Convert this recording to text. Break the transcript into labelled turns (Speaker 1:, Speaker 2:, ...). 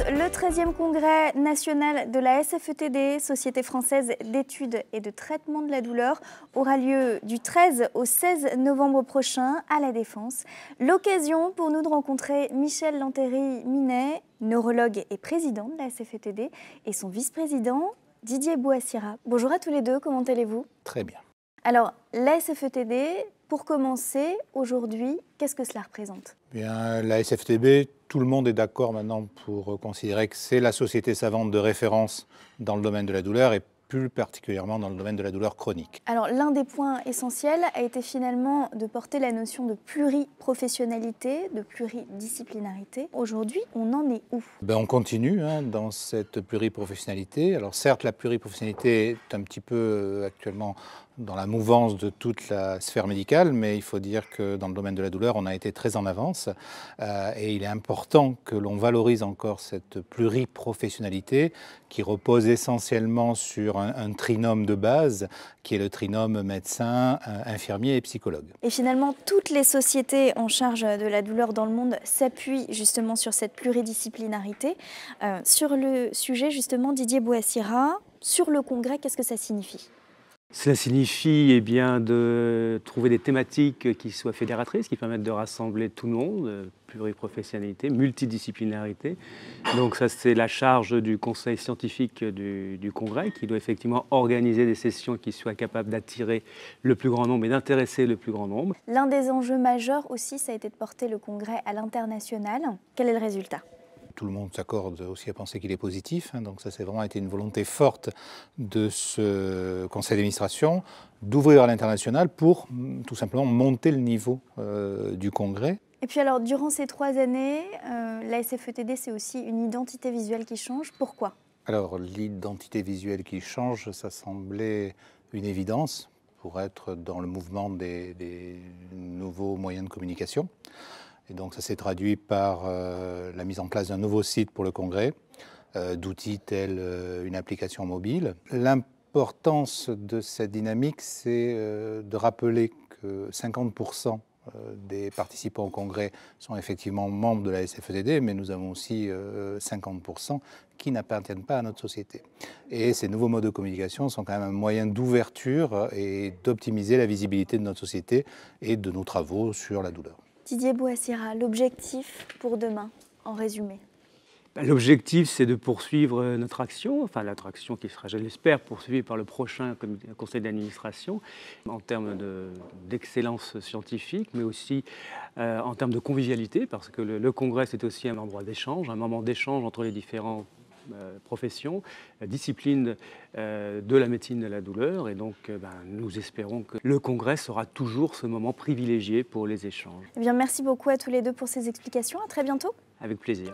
Speaker 1: Le 13e congrès national de la SFETD, Société française d'études et de traitement de la douleur, aura lieu du 13 au 16 novembre prochain à La Défense. L'occasion pour nous de rencontrer Michel Lantéry-Minet, neurologue et président de la SFETD, et son vice-président Didier Bouassira. Bonjour à tous les deux, comment allez-vous?
Speaker 2: Très bien.
Speaker 1: Alors, la SFETD, pour commencer, aujourd'hui, qu'est-ce que cela représente?
Speaker 2: Bien, La SFTB, tout le monde est d'accord maintenant pour considérer que c'est la société savante de référence dans le domaine de la douleur et plus particulièrement dans le domaine de la douleur chronique.
Speaker 1: Alors l'un des points essentiels a été finalement de porter la notion de pluriprofessionnalité, de pluridisciplinarité. Aujourd'hui, on en est où?
Speaker 2: Ben, On continue hein, dans cette pluriprofessionnalité. Alors certes, la pluriprofessionnalité est un petit peu euh, actuellement dans la mouvance de toute la sphère médicale, mais il faut dire que dans le domaine de la douleur, on a été très en avance euh, et il est important que l'on valorise encore cette pluriprofessionnalité qui repose essentiellement sur un, trinôme de base qui est le trinôme médecin, euh, infirmier et psychologue.
Speaker 1: Et finalement, toutes les sociétés en charge de la douleur dans le monde s'appuient justement sur cette pluridisciplinarité. Euh, sur le sujet, justement, Didier Bouassira, sur le congrès, qu'est-ce que ça signifie?
Speaker 3: Cela signifie eh bien, de trouver des thématiques qui soient fédératrices, qui permettent de rassembler tout le monde, pluriprofessionnalité, multidisciplinarité. Donc ça, c'est la charge du conseil scientifique du, congrès qui doit effectivement organiser des sessions qui soient capables d'attirer le plus grand nombre et d'intéresser le plus grand nombre.
Speaker 1: L'un des enjeux majeurs aussi, ça a été de porter le congrès à l'international. Quel est le résultat?
Speaker 2: Tout le monde s'accorde aussi à penser qu'il est positif. Hein, donc ça, c'est vraiment été une volonté forte de ce conseil d'administration d'ouvrir à l'international pour mm, tout simplement monter le niveau euh, du congrès.
Speaker 1: Et puis alors, durant ces trois années, euh, la SFETD, c'est aussi une identité visuelle qui change. Pourquoi?
Speaker 2: Alors, l'identité visuelle qui change, ça semblait une évidence pour être dans le mouvement des, des nouveaux moyens de communication. Et donc ça s'est traduit par euh, la mise en place d'un nouveau site pour le congrès, euh, d'outils tels euh, une application mobile. L'importance de cette dynamique, c'est de rappeler que 50% des participants au congrès sont effectivement membres de la SFEDD, mais nous avons aussi 50% qui n'appartiennent pas à notre société. Et ces nouveaux modes de communication sont quand même un moyen d'ouverture et d'optimiser la visibilité de notre société et de nos travaux sur la douleur.
Speaker 1: Didier Bouassira, l'objectif pour demain, en résumé.
Speaker 3: Bah, L'objectif, c'est de poursuivre euh, notre action, enfin notre action qui sera, je l'espère, poursuivie par le prochain conseil d'administration, en termes d'excellence scientifique, mais aussi euh, en termes de convivialité, parce que le, congrès, c'est aussi un endroit d'échange, un moment d'échange entre les différents profession, euh, discipline euh, de la médecine de la douleur. Et donc, ben, nous espérons que le congrès sera toujours ce moment privilégié pour les échanges.
Speaker 1: Eh bien, merci beaucoup à tous les deux pour ces explications. À très bientôt.
Speaker 3: Avec plaisir.